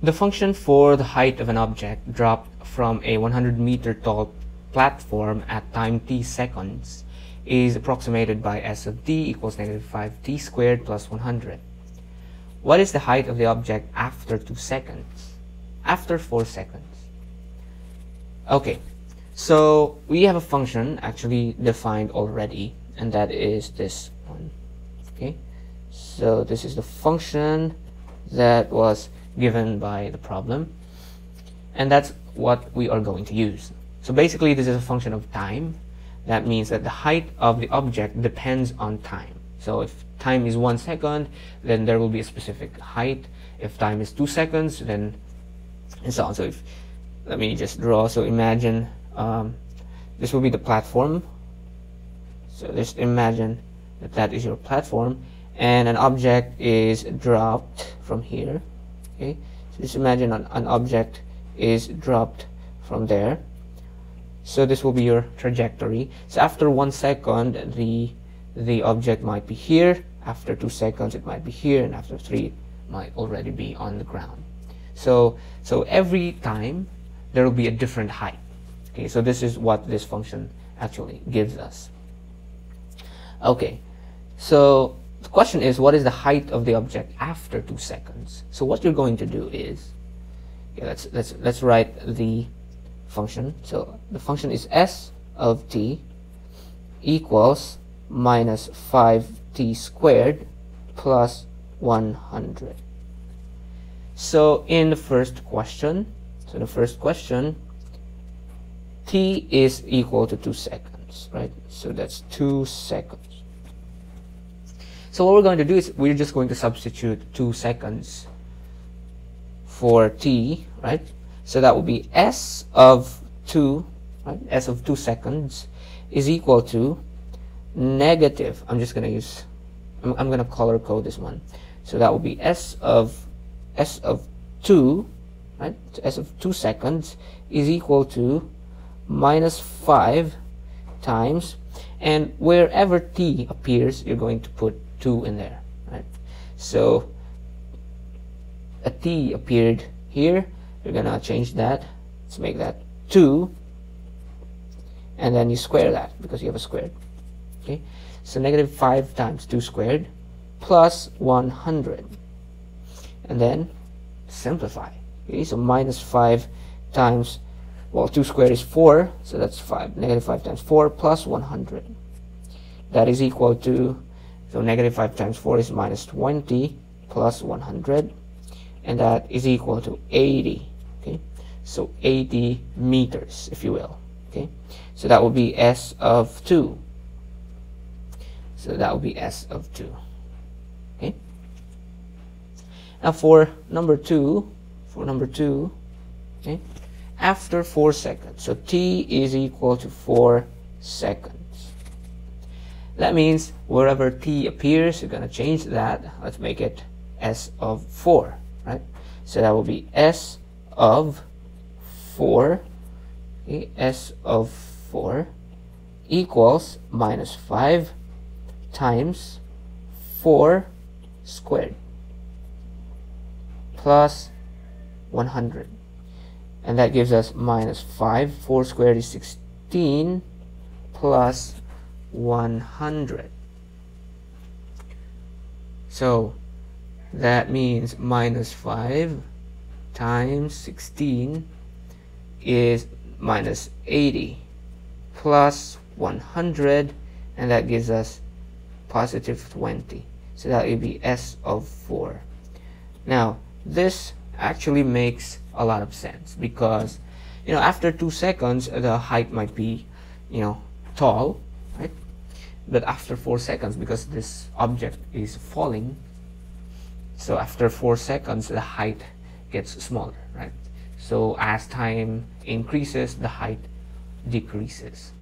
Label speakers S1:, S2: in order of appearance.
S1: The function for the height of an object dropped from a 100 meter tall platform at time t seconds is approximated by s of t equals negative 5t squared plus 100. What is the height of the object after 2 seconds? After 4 seconds. Okay, so we have a function actually defined already and that is this one. Okay, so this is the function that was given by the problem. And that's what we are going to use. So basically this is a function of time. That means that the height of the object depends on time. So if time is one second, then there will be a specific height. If time is two seconds, then and so on. So if, let me just draw. So imagine um, this will be the platform. So just imagine that that is your platform and an object is dropped from here okay? So just imagine an, an object is dropped from there. So this will be your trajectory. So after one second the the object might be here. After two seconds it might be here. And after three it might already be on the ground. So so every time there will be a different height. Okay? So this is what this function actually gives us. Okay. So the question is, what is the height of the object after two seconds? So what you're going to do is, yeah, let's let's let's write the function. So the function is s of t equals minus 5t squared plus 100. So in the first question, so the first question, t is equal to 2 seconds, right? So that's 2 seconds. So what we're going to do is we're just going to substitute 2 seconds for t, right? So that will be s of 2, right? s of 2 seconds is equal to negative, I'm just going to use, I'm, I'm going to color code this one. So that will be s of, s of 2, right? So s of 2 seconds is equal to minus 5 times, and wherever t appears, you're going to put 2 in there right? So a t appeared here. You're gonna change that. Let's make that 2 and then you square that because you have a squared okay? So negative 5 times 2 squared plus 100 and then simplify. Okay so minus 5 times well 2 squared is 4 so that's 5 negative 5 times 4 plus 100 that is equal to so negative 5 times 4 is minus 20 plus 100 and that is equal to 80 okay? So 80 meters if you will okay? So that will be s of 2 so that will be s of 2 okay? Now for number 2 for number 2 okay? After 4 seconds. So t is equal to 4 seconds that means wherever t appears, you're going to change that. Let's make it s of 4, right? So that will be s of 4, okay, s of 4 equals minus 5 times 4 squared plus 100 and that gives us minus 5 4 squared is 16 plus 100. So that means minus 5 times 16 is minus 80 plus 100 and that gives us positive 20 so that would be s of 4 now this actually makes a lot of sense because you know after two seconds the height might be you know tall but after four seconds because this object is falling so after four seconds the height gets smaller right? So as time increases the height decreases